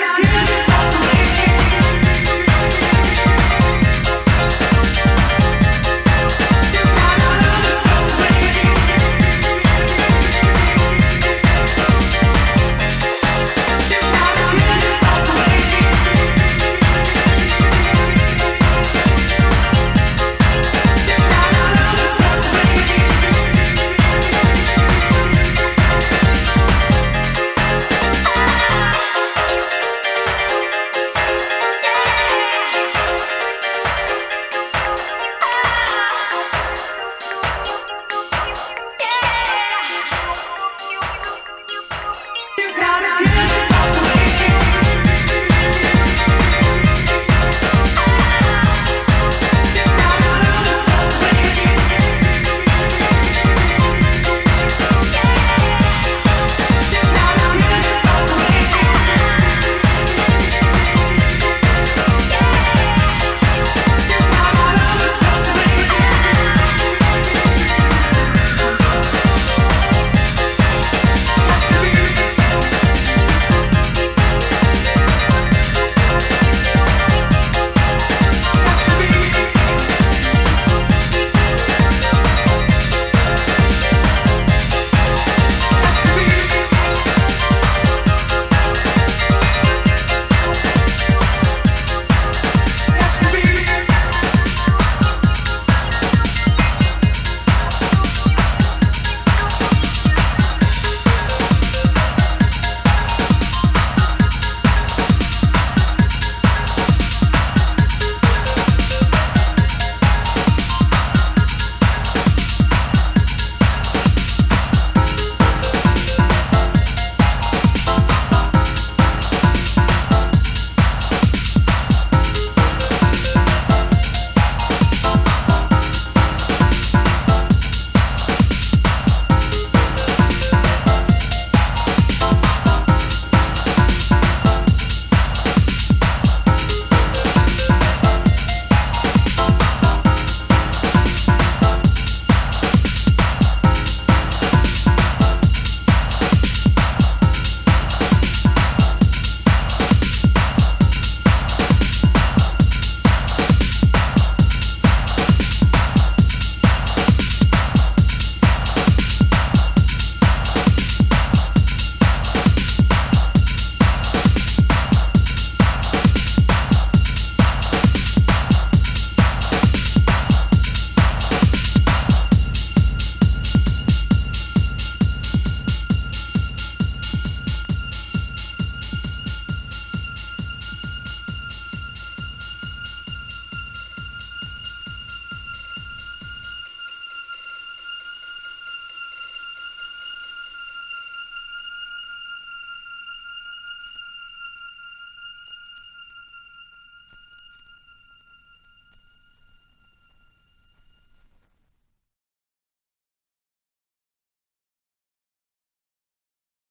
not.